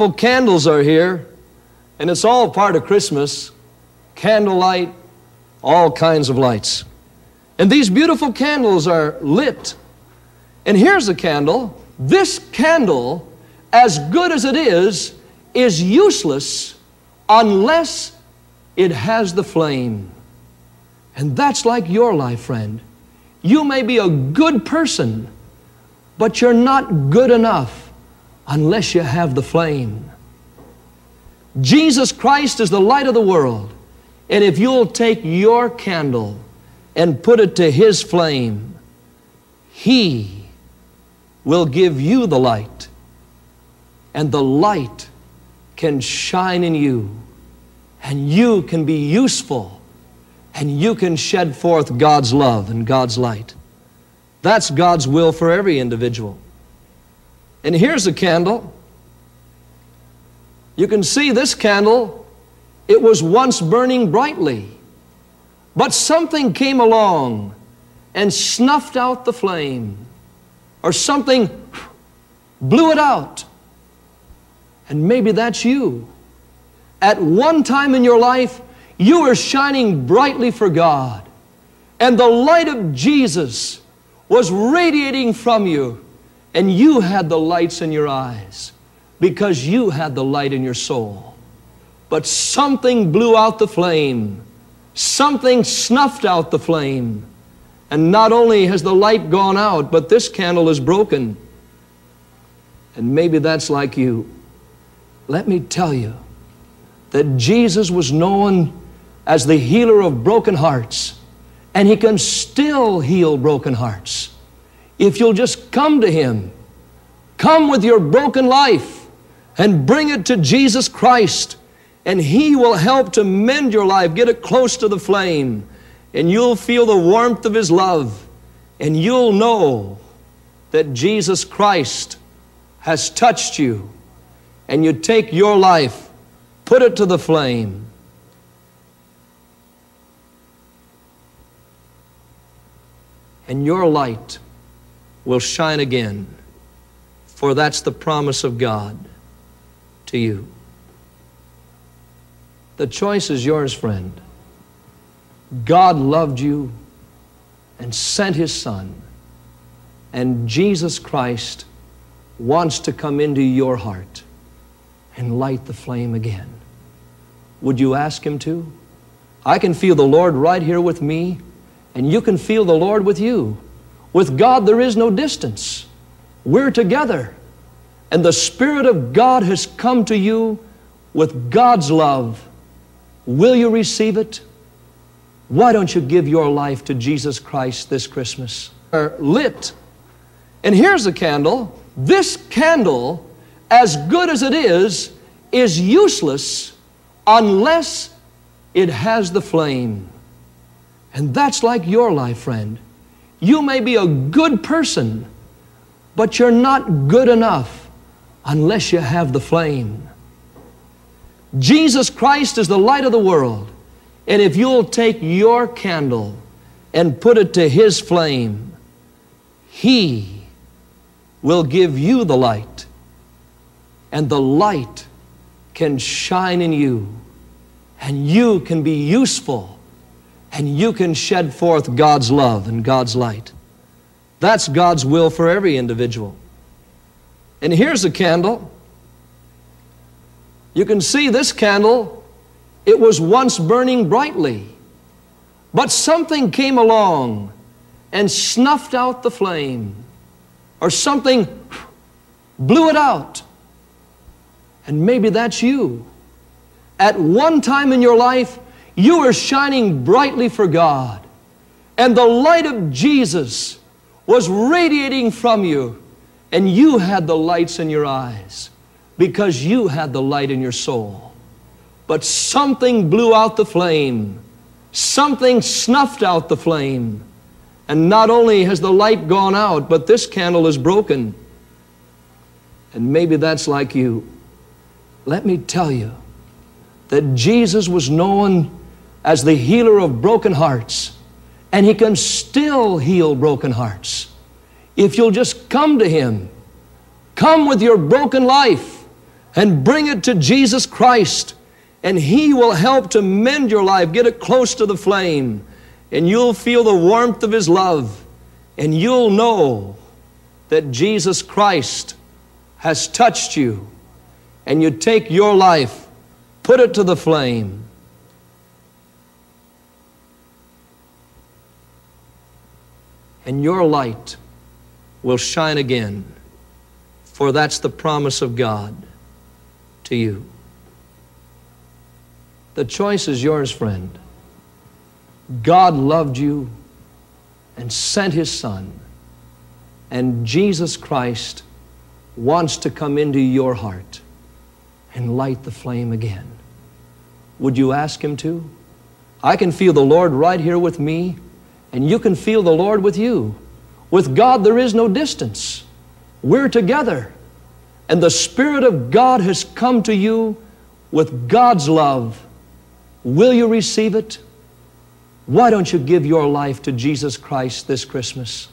Well, candles are here, and it's all part of Christmas. Candlelight, all kinds of lights. And these beautiful candles are lit. And here's a candle. This candle, as good as it is, is useless unless it has the flame. And that's like your life, friend. You may be a good person, but you're not good enough unless you have the flame. Jesus Christ is the light of the world. And if you'll take your candle and put it to His flame, He will give you the light. And the light can shine in you. And you can be useful. And you can shed forth God's love and God's light. That's God's will for every individual. And here's a candle. You can see this candle, it was once burning brightly. But something came along and snuffed out the flame, or something blew it out. And maybe that's you. At one time in your life, you were shining brightly for God, and the light of Jesus was radiating from you, and you had the lights in your eyes because you had the light in your soul. But something blew out the flame, something snuffed out the flame. And not only has the light gone out, but this candle is broken. And maybe that's like you. Let me tell you that Jesus was known as the healer of broken hearts, and He can still heal broken hearts. If you'll just come to Him, come with your broken life and bring it to Jesus Christ, and He will help to mend your life, get it close to the flame, and you'll feel the warmth of His love, and you'll know that Jesus Christ has touched you, and you take your life, put it to the flame. And your light will shine again, for that's the promise of God to you. The choice is yours, friend. God loved you and sent His Son, and Jesus Christ wants to come into your heart and light the flame again. Would you ask Him to? I can feel the Lord right here with me, and you can feel the Lord with you. With God, there is no distance. We're together. And the Spirit of God has come to you with God's love. Will you receive it? Why don't you give your life to Jesus Christ this Christmas? Are lit. And here's a candle. This candle, as good as it is, is useless unless it has the flame. And that's like your life, friend. You may be a good person, but you're not good enough unless you have the flame. Jesus Christ is the light of the world. And if you'll take your candle and put it to His flame, He will give you the light. And the light can shine in you. And you can be useful. And you can shed forth God's love and God's light. That's God's will for every individual. And here's a candle. You can see this candle, it was once burning brightly, but something came along and snuffed out the flame, or something blew it out. And maybe that's you. At one time in your life, you were shining brightly for God, and the light of Jesus was radiating from you and you had the lights in your eyes because you had the light in your soul. But something blew out the flame, something snuffed out the flame. And not only has the light gone out, but this candle is broken. And maybe that's like you. Let me tell you that Jesus was known as the healer of broken hearts, and He can still heal broken hearts if you'll just come to Him. Come with your broken life and bring it to Jesus Christ, and He will help to mend your life. Get it close to the flame, and you'll feel the warmth of His love, and you'll know that Jesus Christ has touched you. And you take your life, put it to the flame. And your light will shine again, for that's the promise of God to you. The choice is yours, friend. God loved you and sent His Son, and Jesus Christ wants to come into your heart and light the flame again. Would you ask Him to? I can feel the Lord right here with me, and you can feel the Lord with you. With God, there is no distance. We're together. And the Spirit of God has come to you with God's love. Will you receive it? Why don't you give your life to Jesus Christ this Christmas?